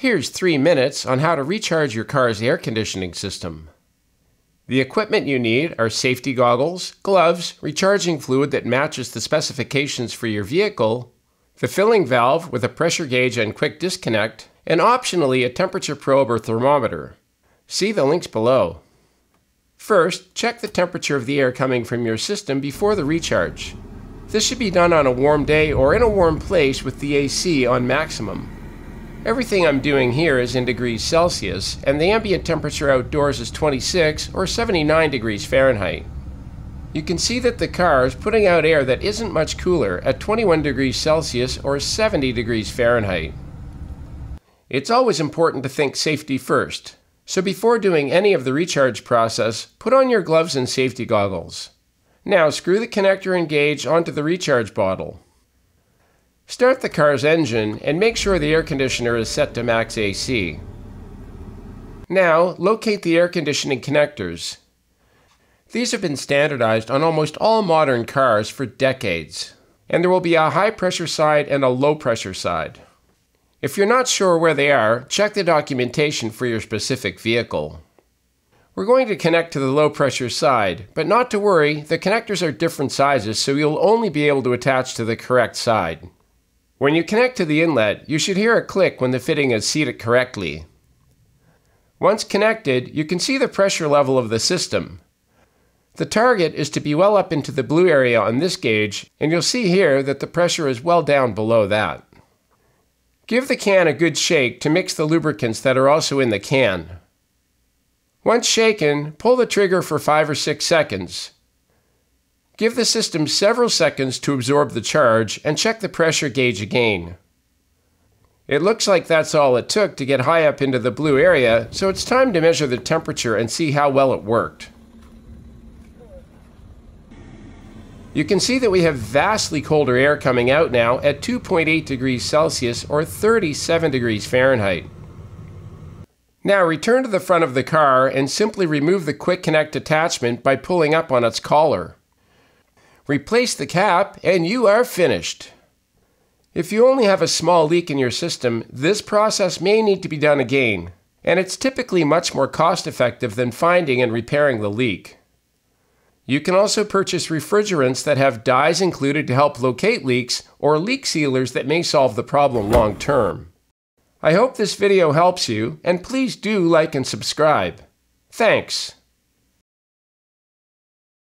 Here's three minutes on how to recharge your car's air conditioning system. The equipment you need are safety goggles, gloves, recharging fluid that matches the specifications for your vehicle, the filling valve with a pressure gauge and quick disconnect, and optionally a temperature probe or thermometer. See the links below. First, check the temperature of the air coming from your system before the recharge. This should be done on a warm day or in a warm place with the AC on maximum. Everything I'm doing here is in degrees Celsius, and the ambient temperature outdoors is 26 or 79 degrees Fahrenheit. You can see that the car is putting out air that isn't much cooler at 21 degrees Celsius or 70 degrees Fahrenheit. It's always important to think safety first, so before doing any of the recharge process, put on your gloves and safety goggles. Now screw the connector and gauge onto the recharge bottle. Start the car's engine and make sure the air conditioner is set to max AC. Now, locate the air conditioning connectors. These have been standardized on almost all modern cars for decades, and there will be a high pressure side and a low pressure side. If you're not sure where they are, check the documentation for your specific vehicle. We're going to connect to the low pressure side, but not to worry, the connectors are different sizes so you'll only be able to attach to the correct side. When you connect to the inlet, you should hear a click when the fitting is seated correctly. Once connected, you can see the pressure level of the system. The target is to be well up into the blue area on this gauge, and you'll see here that the pressure is well down below that. Give the can a good shake to mix the lubricants that are also in the can. Once shaken, pull the trigger for 5 or 6 seconds. Give the system several seconds to absorb the charge and check the pressure gauge again. It looks like that's all it took to get high up into the blue area, so it's time to measure the temperature and see how well it worked. You can see that we have vastly colder air coming out now at 2.8 degrees Celsius or 37 degrees Fahrenheit. Now return to the front of the car and simply remove the quick connect attachment by pulling up on its collar. Replace the cap, and you are finished. If you only have a small leak in your system, this process may need to be done again, and it's typically much more cost effective than finding and repairing the leak. You can also purchase refrigerants that have dyes included to help locate leaks or leak sealers that may solve the problem long term. I hope this video helps you, and please do like and subscribe. Thanks.